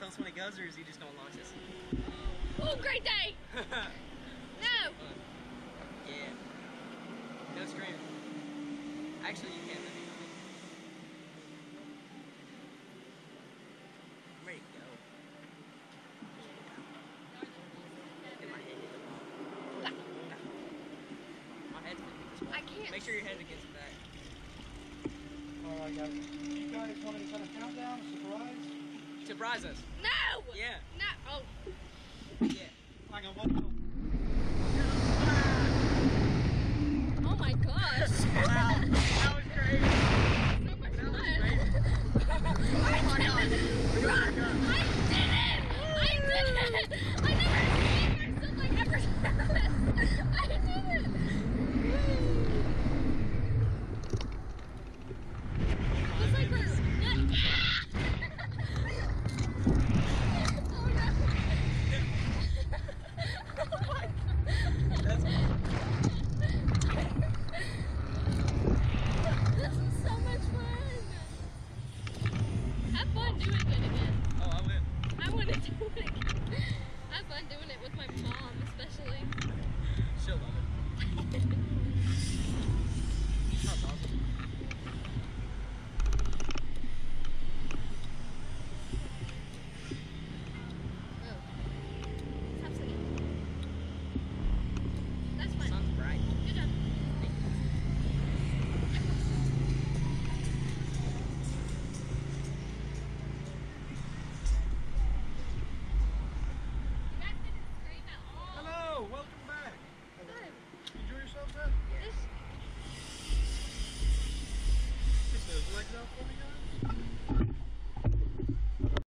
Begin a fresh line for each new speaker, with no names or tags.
it goes, or is he just gonna launch us?
Oh, oh, great day! No!
yeah. No screaming. Actually, you can't. Let me. I'm ready to go. Get my head hit the wall. My head's gonna this wall.
I can't.
Make sure your head's against the back.
All right, guys. You guys want to kind of countdown, surprise?
Surprise us.
No!
Yeah.
No! Oh.
Yeah.
I got one.
Fun doing it again.
Oh, I went.
I want to do it again. Have fun doing it This
Kick those legs out for me.